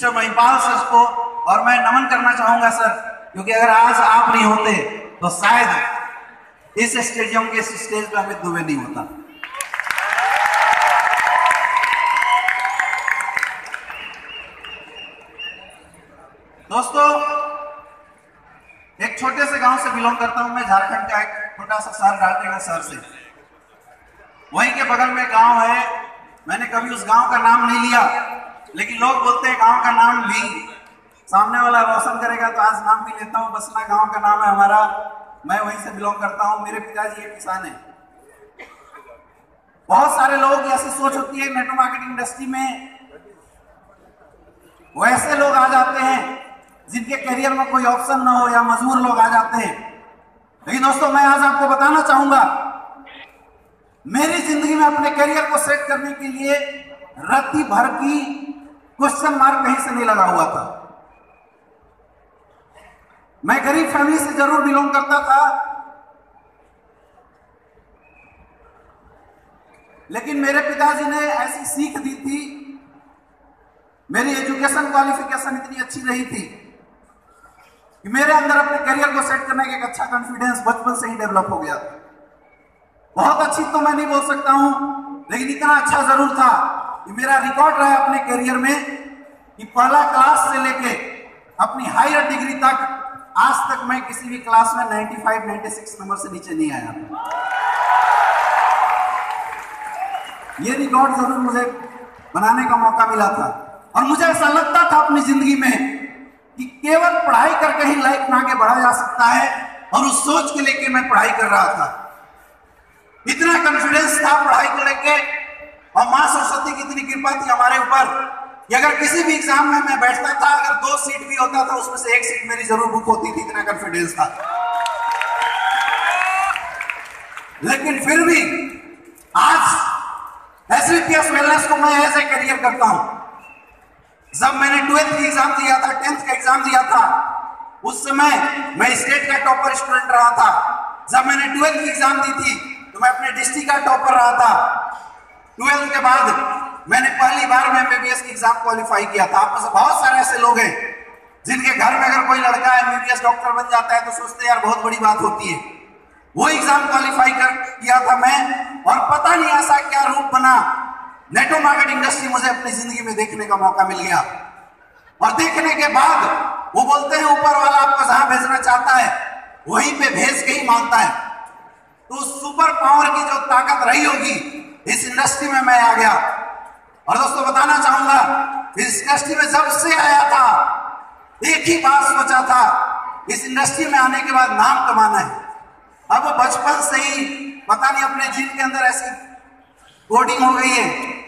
Mister Mahipal sir को और मैं नमन करना चाहूँगा सर, क्योंकि अगर आज आप नहीं होते तो शायद इस स्टेडियम के इस स्टेज पे अमित दुबे नहीं होता। दोस्तों, एक छोटे से गाँव से बिलोंग करता हूँ मैं, झारखंड का एक छोटा सा शहर डालटेगा शहर से। वहीं के बगल में गाँव है, मैंने कभी उस गाँव का नाम नहीं लिया। लेकिन लोग बोलते हैं गाँव का नाम भी सामने वाला रोशन करेगा तो आज नाम भी लेता हूँ बसना गाँव का नाम है हमारा। मैं वहीं से बिलोंग करता हूँ, मेरे पिताजी एक किसान है। बहुत सारे लोगों ऐसी सोच होती है नेटवर्क मार्केटिंग इंडस्ट्री में। वैसे लोग आ जाते हैं, जिनके करियर में कोई ऑप्शन ना हो या मजबूर लोग आ जाते हैं। लेकिन दोस्तों, मैं आज आपको बताना चाहूँगा, मेरी ज़िंदगी में अपने करियर को सेट करने के लिए रत्ती भर की क्वेश्चन मार्क कहीं से नहीं लगा हुआ था। मैं गरीब फैमिली से ज़रूर बिलोंग करता था। लेकिन मेरे पिताजी ने ऐसी सीख दी थी। मेरी एजुकेशन क्वालिफिकेशन इतनी अच्छी रही थी कि मेरे अंदर अपने करियर को सेट करने का एक अच्छा कॉन्फिडेंस बचपन से ही डेवलप हो गया बहुत अच्छी तो मैं नहीं बोल सकता हूँ, लेकिन इतना अच्छा ज़रूर था। कि मेरा रिकॉर्ड रहा अपने करियर में कि पहला क्लास से लेके अपनी हायर डिग्री तक, आज तक मैं किसी भी क्लास में 95 96 नंबर से नीचे नहीं आया ये रिकॉर्ड ज़रूर मुझे बनाने का मौका मिला था। और मुझे ऐसा लगता था अपनी ज़िंदगी में कि केवल पढ़ाई करके ही लाइफ में आगे बढ़ा जा सकता है, और उस सोच को लेके मैं पढ़ाई कर रहा था। इतना कॉन्फिडेंस था पढ़ाई को लेके और माँ सरस्वती की इतनी कृपा थी हमारे ऊपर अगर किसी भी एग्ज़ाम में मैं बैठता था, अगर दो सीट भी होता था, उसमें से एक सीट मेरी ज़रूर बुक होती थी, इतना कॉन्फिडेंस था। लेकिन फिर भी आज एसवीपीएस वेलनेस को मैं ऐसे करियर करता हूँ। जब मैंने ट्वेल्थ की एग्ज़ाम दिया था टेंथ का एग्ज़ाम दिया था, उस समय मैं स्टेट का टॉपर स्टूडेंट रहा था। जब मैंने ट्वेल्थ की एग्ज़ाम दी थी तो मैं अपने डिस्ट्रिक्ट का टॉपर रहा था। ट्वेल्थ के बाद मैंने पहली बार में एमबीबीएस की एग्ज़ाम क्वालिफाई किया था। आप बहुत सारे ऐसे लोग हैं, जिनके घर में अगर कोई लड़का एमबीबीएस डॉक्टर बन जाता है तो सोचते यार, बहुत बड़ी बात होती है। वो एग्ज़ाम क्वालिफाई कर किया था मैं, और पता नहीं ऐसा क्या रूप बना। नेटो मार्केट इंडस्ट्री मुझे अपनी ज़िंदगी में देखने का मौका मिल गया। और देखने के बाद वो बोलते हैं, ऊपर वाला आपको जहाँ भेजना चाहता है, वहीं पे भेज के ही मानता है। तो सुपर पावर की जो ताकत रही होगी इस इंडस्ट्री में मैं आ गया। और दोस्तों, बताना चाहूँगा, इस इंडस्ट्री में जब से आया था, एक ही बात सोचा था, इस इंडस्ट्री में आने के बाद नाम कमाना है। अब बचपन से ही, पता नहीं, अपने जीन के अंदर ऐसी कोडिंग हो गई है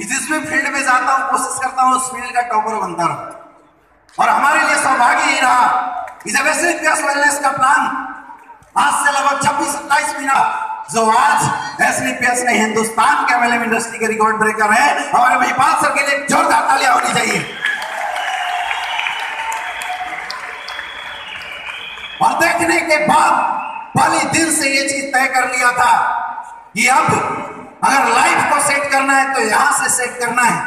जिस भी फ़ील्ड में जाता हूँ, कोशिश करता हूँ, उस फ़ील्ड का टॉपर बनता रहूँ। और हमारे लिए सौभाग्य ही रहा जब वेलनेस का प्लान, आज से लगभग छब्बीस, सत्ताईस महीना जो आज एसलीपीएस ने हिंदुस्तान के एमएलएम इंडस्ट्री के रिकॉर्ड ब्रेकर है हमारे महिपाल सर के लिए जोरदार तालियाँ होनी चाहिए। और देखने के बाद पहले दिन से ये चीज़ तय कर लिया था कि अब अगर लाइफ को सेट करना है तो यहाँ से सेट करना है।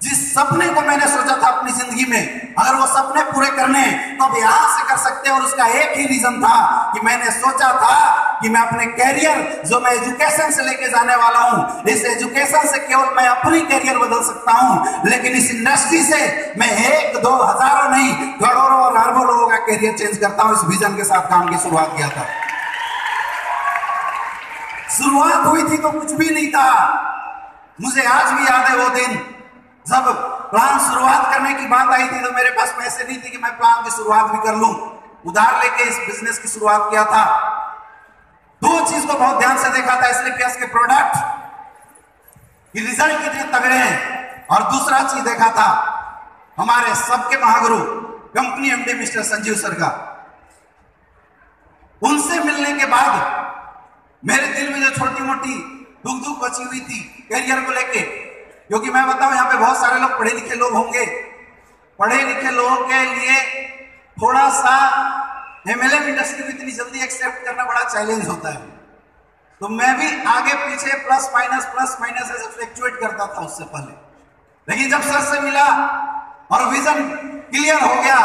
जिस सपने को मैंने सोचा था अपनी ज़िंदगी में, अगर वो सपने पूरे करने तो अब यहाँ से कर सकते हैं और उसका एक ही रीजन था कि मैंने सोचा था कि मैं अपने कैरियर जो मैं एजुकेशन से लेके जाने वाला हूँ, इस एजुकेशन से केवल मैं अपनी कैरियर बदल सकता हूँ, लेकिन इस इंडस्ट्री से मैं एक, दो हज़ारों नहीं, करोड़ों और अरबों लोगों का कैरियर चेंज करता हूँ। इस विजन के साथ काम की शुरुआत किया था। शुरुआत हुई थी तो कुछ भी नहीं था। मुझे आज भी याद है वो दिन, जब प्लान शुरुआत करने की बात आई थी तो मेरे पास पैसे नहीं थे कि मैं प्लान की शुरुआत भी कर लूँ। उधार लेके इस बिज़नेस की शुरुआत किया था। दो चीज़ को बहुत ध्यान से देखा था, इसलिए कि इसके प्रोडक्ट रिज़ल्ट कितने तगड़े हैं। और दूसरा चीज़ देखा था, हमारे सबके Mahaguru company MD mister Sanjeev sir का। उनसे मिलने के बाद मेरे दिल में जो छोटी मोटी दुख दुख बची हुई थी करियर को लेके, क्योंकि मैं बताऊँ, यहाँ पे बहुत सारे लोग पढ़े लिखे लोग होंगे। पढ़े लिखे लोगों के लिए थोड़ा सा एमएलएम इंडस्ट्री को इतनी जल्दी एक्सेप्ट करना बड़ा चैलेंज होता है। तो मैं भी आगे पीछे प्लस माइनस प्लस माइनस ऐसे फ्लैक्चुएट करता था उससे पहले। लेकिन जब सर से मिला और विजन क्लियर हो गया,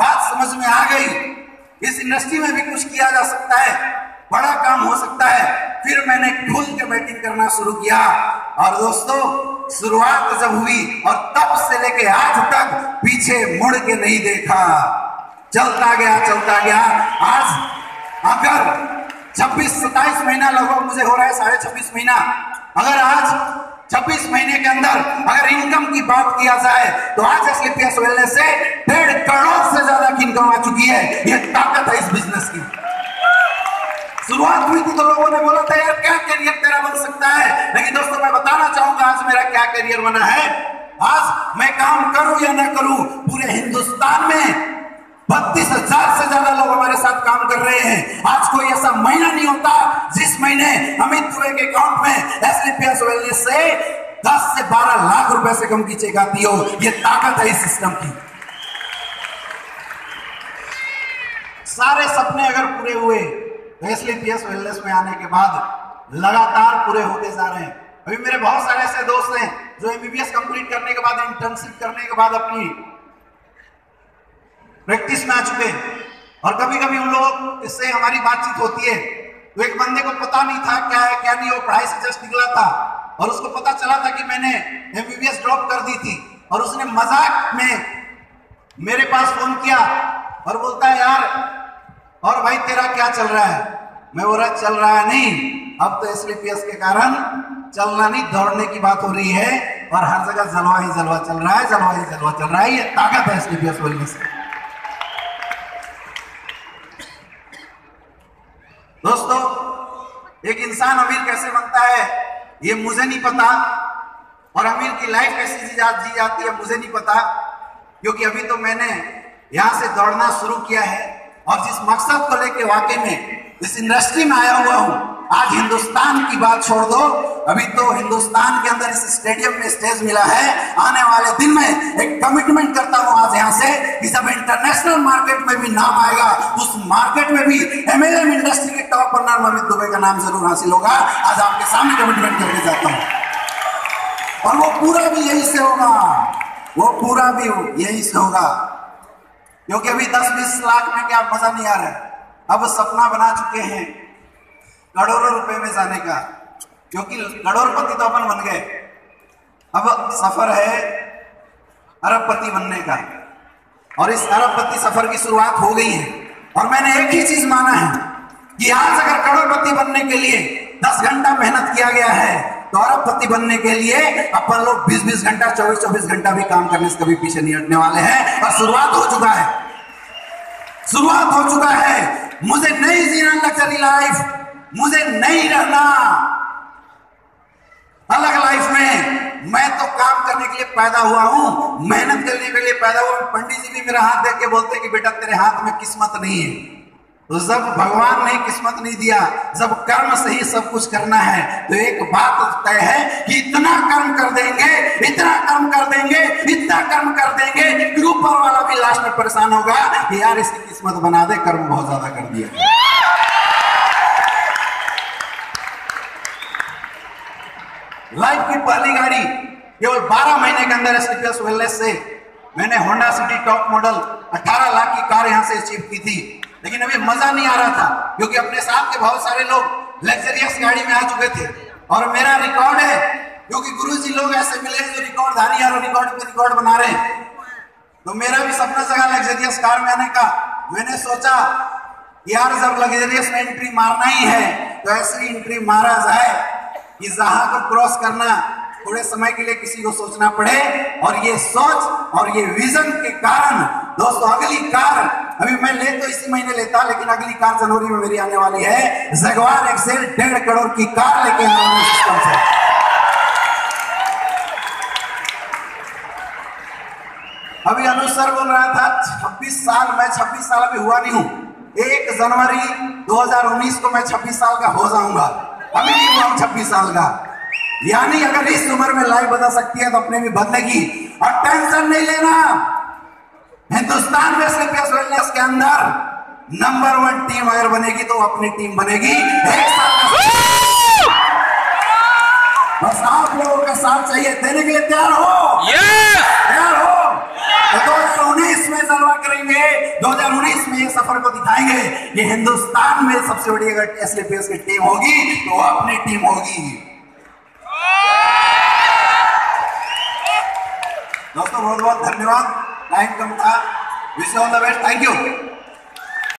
बात समझ में आ गई, इस इंडस्ट्री में भी कुछ किया जा सकता है, बड़ा काम हो सकता है। फिर मैंने खुल के बैटिंग करना शुरू किया। और दोस्तों, शुरुआत जब हुई और तब से लेके आज तक पीछे मुड़ के नहीं देखा। चलता गया चलता गया। आज अगर 26 27 महीना लगभग मुझे हो रहा है, साढ़े छब्बीस महीना। अगर आज 26 महीने के अंदर अगर इनकम की बात किया जाए तो आज एसलीपीएस वेलनेस से डेढ़ करोड़ से ज़्यादा की इनकम आ चुकी है। यह ताकत है इस बिज़नेस की। शुरुआत हुई थी तो लोगों ने बोला था यार क्या करियर तेरा बन सकता है? लेकिन दोस्तों, मैं बताना चाहूँगा, आज मेरा क्या करियर बना है? आज मैं काम करूँ या ना करूँ, पूरे हिंदुस्तान में काम कर रहे हैं। आज कोई ऐसा महीना नहीं होता जिस महीने अमित दुबे के अकाउंट में एसलीपीएस वेलनेस से 10 से 12 लाख रुपए से कम की चेक आती हो। ये ताकत है इस सिस्टम की। सारे सपने अगर पूरे हुए तो एसलीपीएस वेलनेस में आने के बाद लगातार पूरे होते जा रहे हैं। अभी मेरे बहुत सारे ऐसे दोस्त हैं जो एमबीबीएस कंप्लीट करने के बाद इंटर्नशिप करने के बाद अपनी प्रैक्टिस में आ चुके हैं। और कभी कभी उन लोगों इससे हमारी बातचीत होती है। तो एक बंदे को पता नहीं था क्या है, क्या नहीं, वो पढ़ाई से जस्ट निकला था। और उसको पता चला था कि मैंने एमबीबीएस ड्रॉप कर दी थी। और उसने मज़ाक में मेरे पास फ़ोन किया और बोलता है, यार, और भाई तेरा क्या चल रहा है? मैं बोल, चल रहा है नहीं। अब तो एस के कारण चलना नहीं, दौड़ने की बात हो रही है और हर जगह जलवा ही जलवा चल रहा है, जलवा ही जलवा चल रहा है। ये ताकत है एस बोलने से दोस्तों एक इंसान अमीर कैसे बनता है? ये मुझे नहीं पता। और अमीर की लाइफ कैसी जी, जाती है मुझे नहीं पता। क्योंकि अभी तो मैंने यहाँ से दौड़ना शुरू किया है। और जिस मकसद को लेके वाकई में इस इंडस्ट्री में आया हुआ हूँ आज हिंदुस्तान की बात छोड़ दो। अभी तो हिंदुस्तान के अंदर इस स्टेडियम में स्टेज मिला है। आने वाले दिन में एक कमिटमेंट करता हूँ आज यहाँ से कि जब इंटरनेशनल मार्केट में भी नाम आएगा, उस मार्केट में भी एमएलएम इंडस्ट्री के टॉप रनर अमित दुबे का नाम ज़रूर हासिल होगा। आज आपके सामने कमिटमेंट करके जाता हूँ। और वो पूरा भी यही से होगा। वो पूरा भी यही से होगा। क्योंकि अभी दस बीस लाख में क्या मज़ा नहीं आ रहा है। अब सपना बना चुके हैं। करोड़ों रुपए में जाने का, क्योंकि करोड़पति तो अपन बन गए। अब सफ़र है अरबपति बनने का, और इस अरबपति सफ़र की शुरुआत हो गई है। और मैंने एक ही चीज़ माना है कि आज अगर करोड़पति बनने के लिए दस घंटा मेहनत किया गया है तो अरबपति बनने के लिए अपन लोग बीस बीस घंटा चौबीस चौबीस घंटा भी काम करने से कभी पीछे नहीं हटने वाले हैं। और शुरुआत हो चुका है। शुरुआत हो चुका है। मुझे नहीं जीना लग्जरी लाइफ मुझे नहीं रहना। अलग लाइफ में मैं तो काम करने के लिए पैदा हुआ हूँ, मेहनत करने के लिए पैदा हुआ पंडित जी भी मेरा हाथ देख के बोलते कि बेटा, तेरे हाथ में किस्मत नहीं है। तो जब भगवान ने किस्मत नहीं दिया, जब कर्म से ही सब कुछ करना है तो एक बात तय है कि इतना कर्म कर देंगे, इतना कर्म कर देंगे, इतना कर्म कर देंगे ऊपर वाला भी लास्ट में परेशान होगा कि यार, इसकी किस्मत बना दे, कर्म बहुत ज़्यादा कर दिया। लाइफ की पहली गाड़ी केवल 12 महीने के अंदर एसटीपीएस वेलनेस से मैंने Honda City top model 18 lakh की कार यहाँ से अचीव की थी। लेकिन अभी मज़ा नहीं आ रहा था, क्योंकि अपने साथ के बहुत सारे लोग लग्जरियस गाड़ी में आ चुके थे। और मेरा रिकॉर्ड है, क्योंकि गुरु जी लोग ऐसे मिले जो रिकॉर्ड धारी और रिकॉर्ड पे रिकॉर्ड बना रहे हैं। तो मेरा भी सपना जगह लग्जरियस कार में आने का। मैंने सोचा, यार जब लग्जरियस में एंट्री मारना ही है तो ऐसी एंट्री मारा जाए। कि जहाँ को क्रॉस करना थोड़े समय के लिए किसी को सोचना पड़े और ये सोच और ये विजन के कारण, दोस्तों, अगली कार, अभी मैं ले तो इसी महीने लेता, लेकिन अगली कार जनवरी में मेरी आने वाली है जगवार एक्सेल डेढ़ करोड़ की कार लेके आने सिस्टम से। अभी अनुसर बोल रहा था 26 साल, मैं 26 साल अभी हुआ नहीं हूँ। एक जनवरी 2019 को मैं 26 साल का हो जाऊँगा। अभी नहीं हुआ छब्बीस साल का यानी अगर इस उम्र में लाइफ बदल सकती है तो अपने भी बदलेगी। और टेंशन नहीं लेना। हिंदुस्तान में वेलनेस के अंदर नंबर वन टीम अगर बनेगी तो अपनी टीम बनेगी। एक साल बस आप लोगों का साथ चाहिए देने के लिए तैयार हो। तैयार हो तो 2019 में ये सफ़र को दिखाएँगे ये हिंदुस्तान में सबसे बड़ी अगर एसलीपीएस की टीम होगी तो अपनी टीम होगी। दोस्तों बहुत बहुत धन्यवाद टाइम कम था wish all the best thank you